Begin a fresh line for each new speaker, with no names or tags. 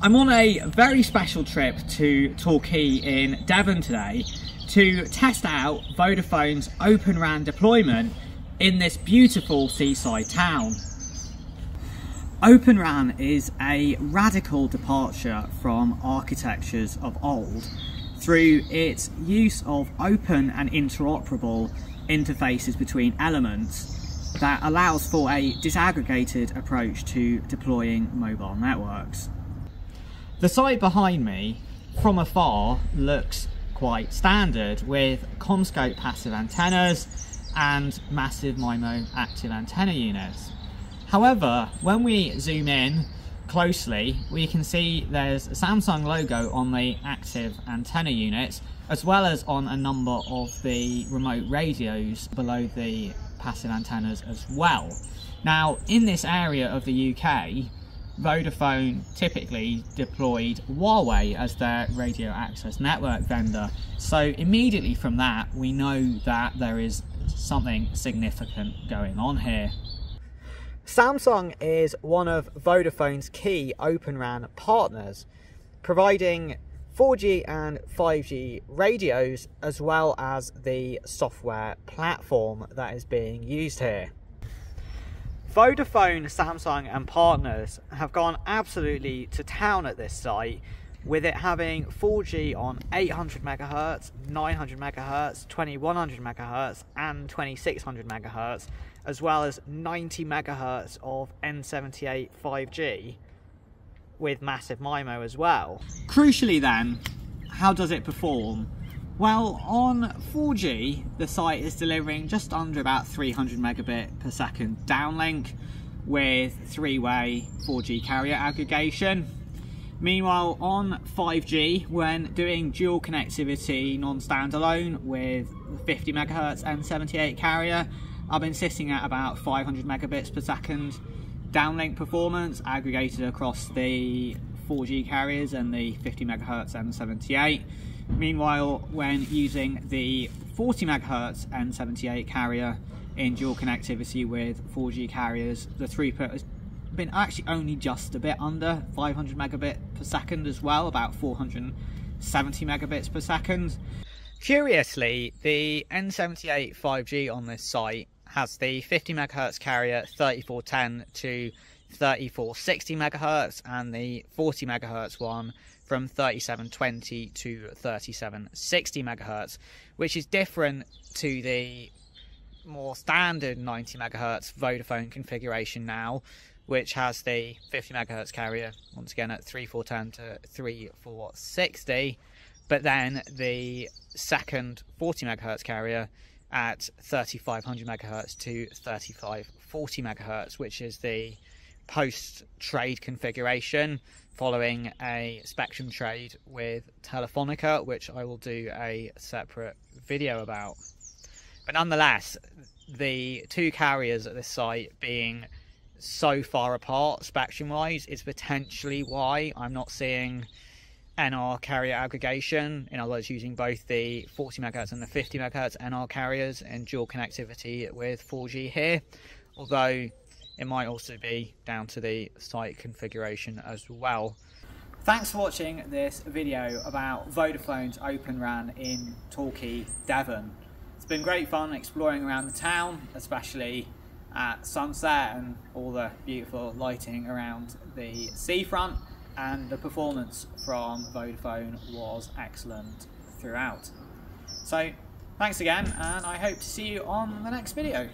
I'm on a very special trip to Torquay in Devon today to test out Vodafone's Open RAN deployment in this beautiful seaside town. Open RAN is a radical departure from architectures of old through its use of open and interoperable interfaces between elements that allows for a disaggregated approach to deploying mobile networks. The site behind me from afar looks quite standard with CommScope passive antennas and massive MIMO active antenna units. However, when we zoom in closely, we can see there's a Samsung logo on the active antenna units, as well as on a number of the remote radios below the passive antennas as well. Now, in this area of the UK, Vodafone typically deployed Huawei as their radio access network vendor. So immediately from that, we know that there is something significant going on here. Samsung is one of Vodafone's key Open RAN partners, providing 4G and 5G radios as well as the software platform that is being used here. Vodafone, Samsung and partners have gone absolutely to town at this site with it having 4G on 800 megahertz, 900 megahertz, 2100 megahertz, and 2600 megahertz, as well as 90 megahertz of N78 5G with massive MIMO as well. Crucially then, how does it perform? Well, on 4G, the site is delivering just under about 300 megabit per second downlink with three-way 4G carrier aggregation Meanwhile, on 5G, when doing dual connectivity non-standalone with 50 megahertz N78 carrier, I've been sitting at about 500 megabits per second downlink performance aggregated across the 4G carriers and the 50 megahertz N78. Meanwhile, when using the 40 megahertz N78 carrier in dual connectivity with 4G carriers, the throughput has been actually only just a bit under 500 megabit per second as well, about 470 megabits per second. Curiously, the N78 5G on this site has the 50 megahertz carrier 3410 to 3460 megahertz and the 40 megahertz one from 3720 to 3760 megahertz, which is different to the more standard 90 megahertz Vodafone configuration now, which has the 50 megahertz carrier once again at 3410 to 3460 but then the second 40 megahertz carrier at 3500 megahertz to 3540 megahertz which is the post trade configuration following a spectrum trade with telefonica which i will do a separate video about but nonetheless the two carriers at this site being so far apart spectrum wise is potentially why I'm not seeing NR carrier aggregation. In other words, using both the 40 MHz and the 50 MHz NR carriers and dual connectivity with 4G here. Although it might also be down to the site configuration as well. Thanks for watching this video about Vodafone's Open RAN in Torquay, Devon. It's been great fun exploring around the town, especially at sunset and all the beautiful lighting around the seafront and the performance from Vodafone was excellent throughout. So thanks again and I hope to see you on the next video.